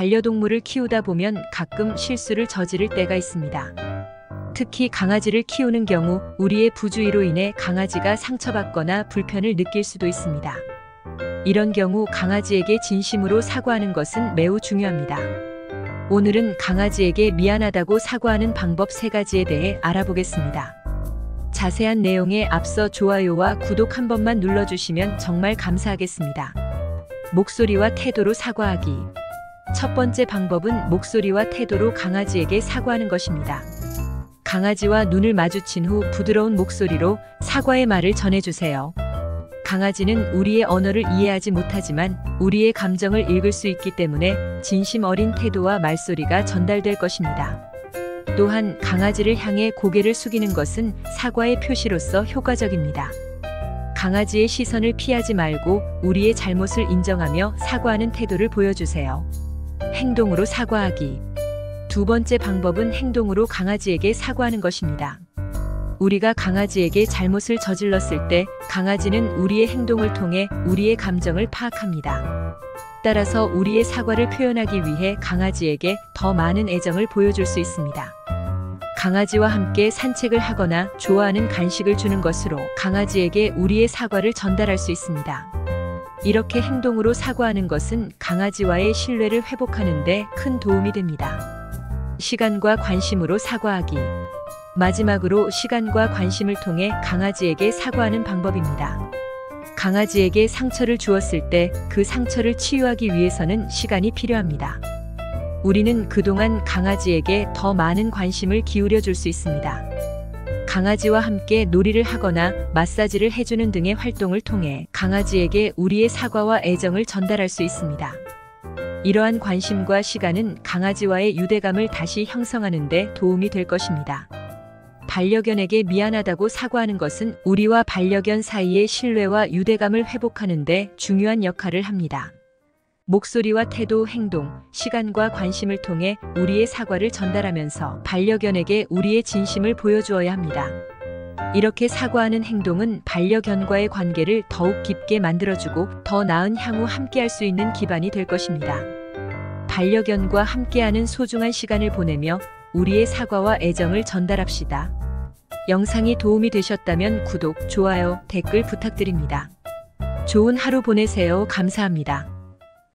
반려동물을 키우다 보면 가끔 실수를 저지를 때가 있습니다. 특히 강아지를 키우는 경우 우리의 부주의로 인해 강아지가 상처받거나 불편을 느낄 수도 있습니다. 이런 경우 강아지에게 진심으로 사과하는 것은 매우 중요합니다. 오늘은 강아지에게 미안하다고 사과하는 방법 세가지에 대해 알아보겠습니다. 자세한 내용에 앞서 좋아요와 구독 한 번만 눌러주시면 정말 감사하겠습니다. 목소리와 태도로 사과하기. 첫 번째 방법은 목소리와 태도로 강아지에게 사과하는 것입니다. 강아지와 눈을 마주친 후 부드러운 목소리로 사과의 말을 전해주세요. 강아지는 우리의 언어를 이해하지 못하지만 우리의 감정을 읽을 수 있기 때문에 진심 어린 태도와 말소리가 전달될 것입니다. 또한 강아지를 향해 고개를 숙이는 것은 사과의 표시로서 효과적입니다. 강아지의 시선을 피하지 말고 우리의 잘못을 인정하며 사과하는 태도를 보여주세요. 행동으로 사과하기. 두 번째 방법은 행동으로 강아지에게 사과하는 것입니다. 우리가 강아지에게 잘못을 저질렀을 때 강아지는 우리의 행동을 통해 우리의 감정을 파악합니다. 따라서 우리의 사과를 표현하기 위해 강아지에게 더 많은 애정을 보여줄 수 있습니다. 강아지와 함께 산책을 하거나 좋아하는 간식을 주는 것으로 강아지에게 우리의 사과를 전달할 수 있습니다. 이렇게 행동으로 사과하는 것은 강아지와의 신뢰를 회복하는 데 큰 도움이 됩니다. 시간과 관심으로 사과하기. 마지막으로 시간과 관심을 통해 강아지에게 사과하는 방법입니다. 강아지에게 상처를 주었을 때 그 상처를 치유하기 위해서는 시간이 필요합니다. 우리는 그동안 강아지에게 더 많은 관심을 기울여 줄 수 있습니다. 강아지와 함께 놀이를 하거나 마사지를 해주는 등의 활동을 통해 강아지에게 우리의 사과와 애정을 전달할 수 있습니다. 이러한 관심과 시간은 강아지와의 유대감을 다시 형성하는 데 도움이 될 것입니다. 반려견에게 미안하다고 사과하는 것은 우리와 반려견 사이의 신뢰와 유대감을 회복하는 데 중요한 역할을 합니다. 목소리와 태도, 행동, 시간과 관심을 통해 우리의 사과를 전달하면서 반려견에게 우리의 진심을 보여주어야 합니다. 이렇게 사과하는 행동은 반려견과의 관계를 더욱 깊게 만들어주고 더 나은 향후 함께할 수 있는 기반이 될 것입니다. 반려견과 함께하는 소중한 시간을 보내며 우리의 사과와 애정을 전달합시다. 영상이 도움이 되셨다면 구독, 좋아요, 댓글 부탁드립니다. 좋은 하루 보내세요. 감사합니다.